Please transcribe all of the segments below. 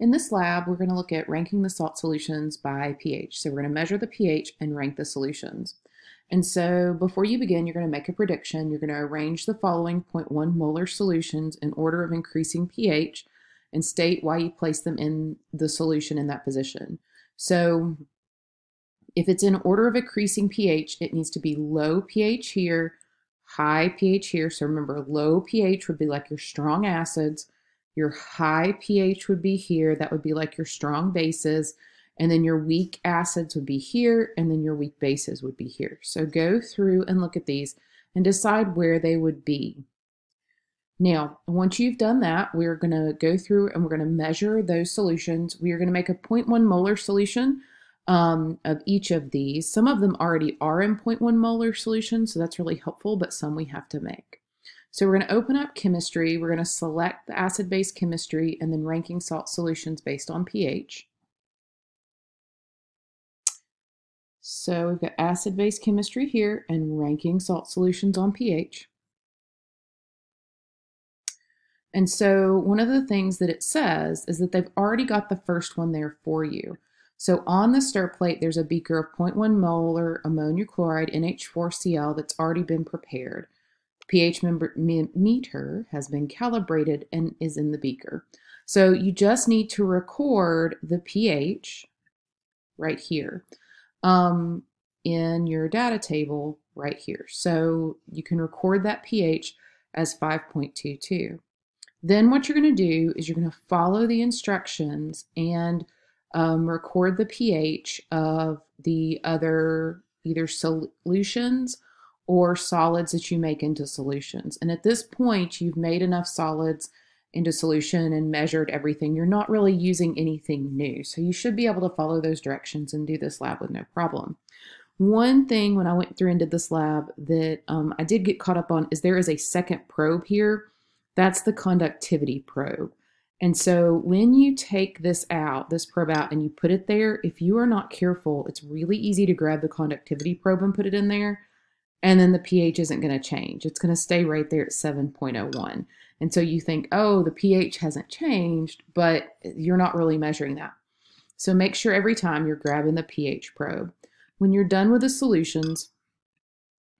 In this lab, we're going to look at ranking the salt solutions by pH. So we're going to measure the pH and rank the solutions. And so before you begin, you're going to make a prediction. You're going to arrange the following 0.1 molar solutions in order of increasing pH and state why you place them in the solution in that position. So if it's in order of increasing pH, it needs to be low pH here, high pH here. So remember, low pH would be like your strong acids. Your high pH would be here. That would be like your strong bases. And then your weak acids would be here. And then your weak bases would be here. So go through and look at these and decide where they would be. Now, once you've done that, we're going to go through and we're going to measure those solutions. We are going to make a 0.1 molar solution um, of each of these. Some of them already are in 0.1 molar solution, so that's really helpful, but some we have to make. So we're going to open up chemistry. We're going to select the acid-base chemistry and then ranking salt solutions based on pH. So we've got acid-base chemistry here and ranking salt solutions on pH. And so one of the things that it says is that they've already got the first one there for you. So on the stir plate, there's a beaker of 0.1 molar ammonium chloride NH4Cl that's already been prepared. PH meter has been calibrated and is in the beaker. So you just need to record the pH right here um, in your data table right here. So you can record that pH as 5.22. Then what you're going to do is you're going to follow the instructions and um, record the pH of the other either solutions or solids that you make into solutions. And at this point, you've made enough solids into solution and measured everything. You're not really using anything new. So you should be able to follow those directions and do this lab with no problem. One thing when I went through and did this lab that um, I did get caught up on is there is a second probe here. That's the conductivity probe. And so when you take this out, this probe out, and you put it there, if you are not careful, it's really easy to grab the conductivity probe and put it in there. And then the pH isn't going to change. It's going to stay right there at 7.01. And so you think, oh, the pH hasn't changed, but you're not really measuring that. So make sure every time you're grabbing the pH probe. When you're done with the solutions,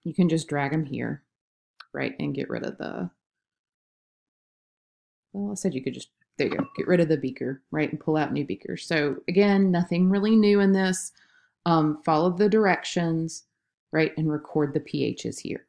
you can just drag them here, right, and get rid of the, well, I said you could just there you go. Get rid of the beaker, right? And pull out new beakers. So again, nothing really new in this. Um, follow the directions, right? And record the pHs here.